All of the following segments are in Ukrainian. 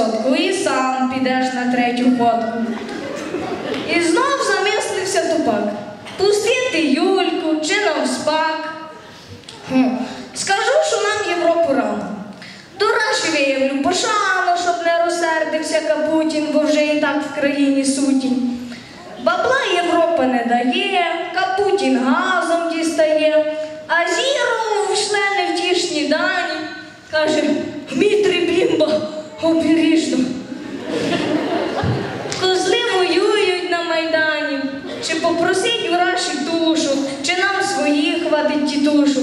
тюрми і сам підеш на третю ходку. І знов замислився тупак. Пустити Юльку чи навспак. Скажу, що нам Європу рано. Дураж виявлю пошану, щоб не розсердився Капутін, бо вже і так в країні сутінь. Бабла Європа не дає, Капутін газом дістає, а зіру шле невтішні дані. Каже, Бімба, обережно. Козли воюють на Майдані, чи попросить у Раші душу, чи нам своїх хватить тітушу.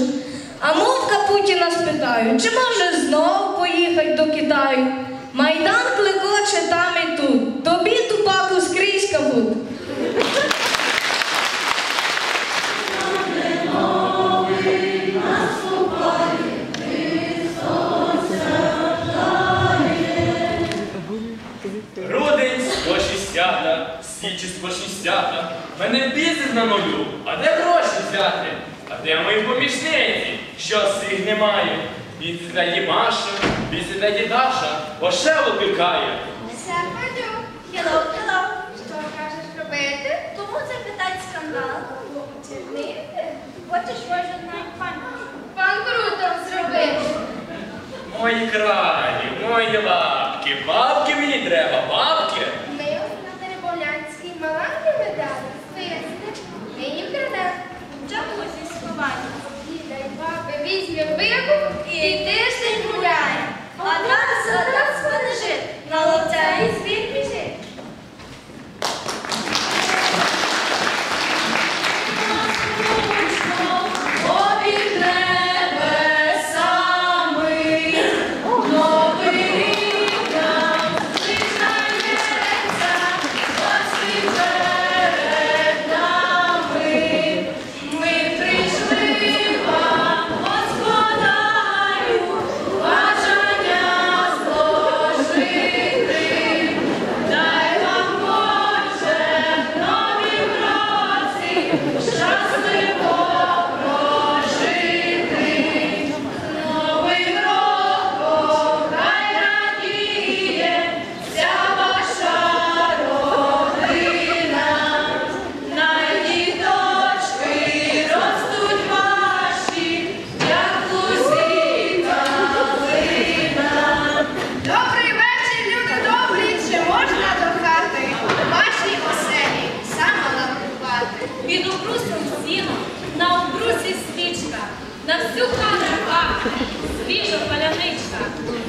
А мовка Путіна спитають, чи може знов поїхати до Китаю? Майдан клекоче там і тут, тобі свята, січі свята. Мене бізнес на нулю, а де гроші взяти? А де мої помічниці? Що з цих немає? Бізнес леді Маша, бізнес леді Даша, ошелу пікає. Серпадю, хіло, хіло. Що кажеш робити? Тому запитать скандал. Хочеш може навіть пан. Пан круто зробити. Мої кралі, мої лапки, бабки вибух і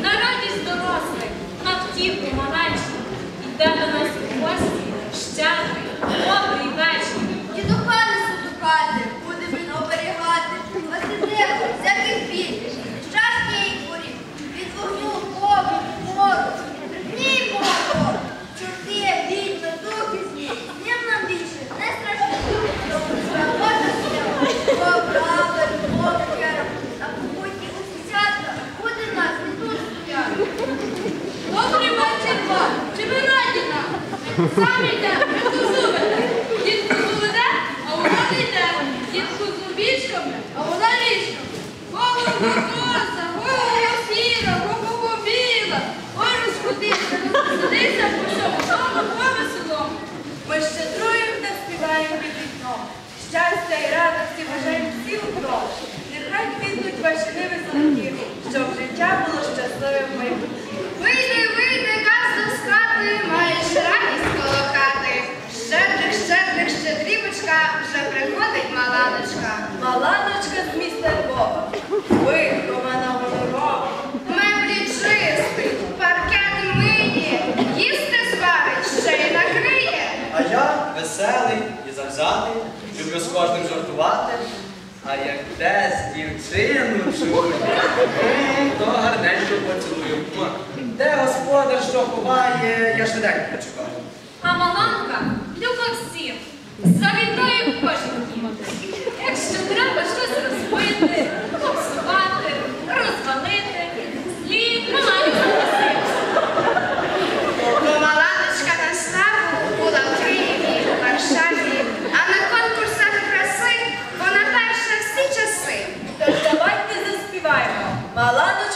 на радість дорослих, на втіху малечку. Йде до нас у гості, щедрий, Самі йдемо, ми зубите. Дітку зубите, а вона не йде. Дітку зубічками, а вона ліжком. Голову роса, голову сіра, голову біла. Ой, розходися, розходися по всьому дому, по веселому. Ми ще троє не співаємо під вікном. Щастя і радості бажаємо всі удома. Нехай квітнуть ваші ниви золоті, щоб життя було щасливим в майбутнє. Маланочка. Маланочка з міста Львова, вихована гонорова. Меблі чистий, паркет миє, їсти зварить, ще й накриє. А я веселий і завзятий, люблю з кожним жартувати. А як десь дівчину чую, то гарненько поцілую. Де господар, що ховає, я швиденько почекаю. А маланка люба всім, Malandro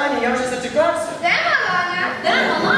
Маланя? Я вже зачекався. Де Маланя? Де Маланя?